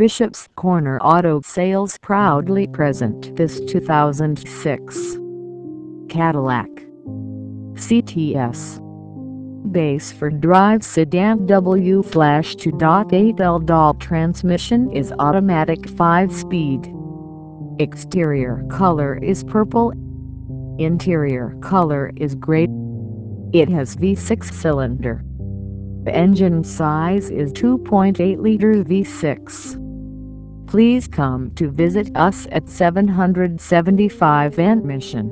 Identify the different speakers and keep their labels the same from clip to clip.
Speaker 1: Bishop's Corner Auto Sales proudly present this 2006 Cadillac CTS base for Drive Sedan W Flash 2.8 L transmission is automatic 5-speed. Exterior color is purple. Interior color is gray. It has V6 cylinder. Engine size is 2.8 liter V6 please come to visit us at 775 Ant Mission,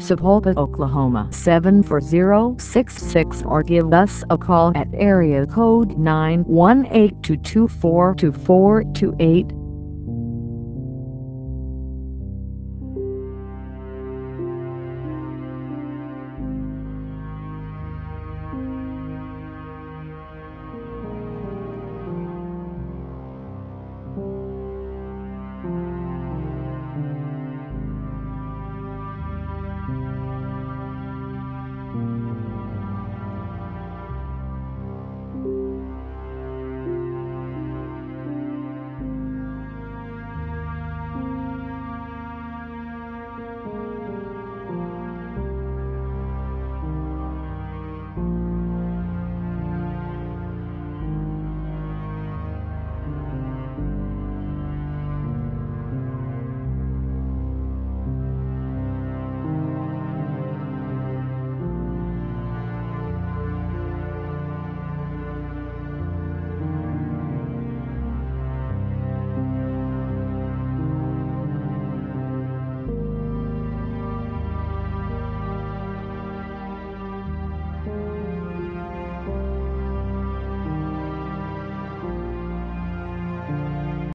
Speaker 1: Sapulpa, Oklahoma 74066 or give us a call at area code 918 224 2428